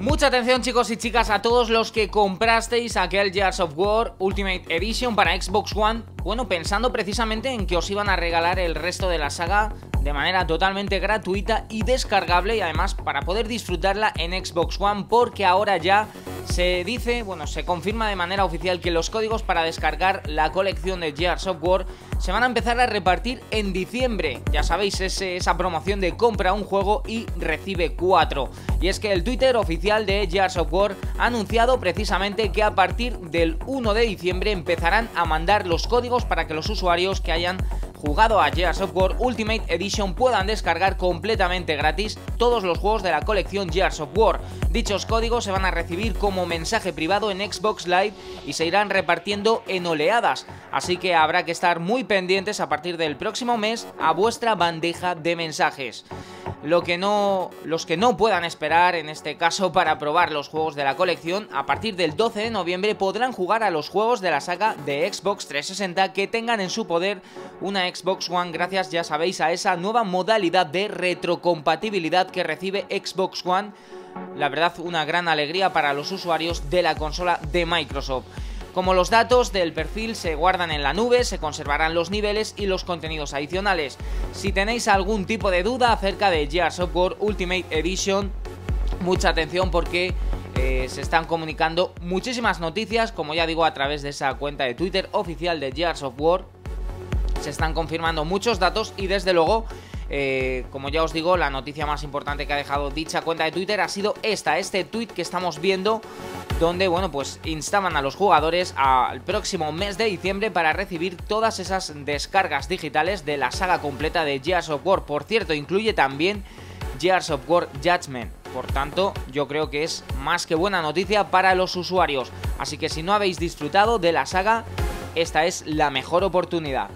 Mucha atención chicos y chicas a todos los que comprasteis aquel Gears of War Ultimate Edition para Xbox One Bueno, pensando precisamente en que os iban a regalar el resto de la saga de manera totalmente gratuita y descargable y además para poder disfrutarla en Xbox One porque ahora ya se dice, bueno, se confirma de manera oficial que los códigos para descargar la colección de Gears of War se van a empezar a repartir en diciembre. Ya sabéis, es esa promoción de compra un juego y recibe cuatro. Y es que el Twitter oficial de Gears of War ha anunciado precisamente que a partir del 1 de diciembre empezarán a mandar los códigos para que los usuarios que hayan jugado a Gears of War Ultimate Edition puedan descargar completamente gratis todos los juegos de la colección Gears of War. Dichos códigos se van a recibir como mensaje privado en Xbox Live y se irán repartiendo en oleadas, así que habrá que estar muy pendientes a partir del próximo mes a vuestra bandeja de mensajes. Lo que no, los que no puedan esperar en este caso para probar los juegos de la colección, a partir del 12 de noviembre podrán jugar a los juegos de la saga de Xbox 360 que tengan en su poder una Xbox One gracias ya sabéis a esa nueva modalidad de retrocompatibilidad que recibe Xbox One. La verdad una gran alegría para los usuarios de la consola de Microsoft. Como los datos del perfil se guardan en la nube, se conservarán los niveles y los contenidos adicionales. Si tenéis algún tipo de duda acerca de Gears of War Ultimate Edition, mucha atención porque eh, se están comunicando muchísimas noticias, como ya digo, a través de esa cuenta de Twitter oficial de Gears of War. Se están confirmando muchos datos y desde luego eh, como ya os digo, la noticia más importante que ha dejado dicha cuenta de Twitter ha sido esta, este tweet que estamos viendo donde, bueno, pues instaban a los jugadores al próximo mes de diciembre para recibir todas esas descargas digitales de la saga completa de Gears of War. Por cierto, incluye también Gears of War Judgment. Por tanto, yo creo que es más que buena noticia para los usuarios. Así que si no habéis disfrutado de la saga, esta es la mejor oportunidad.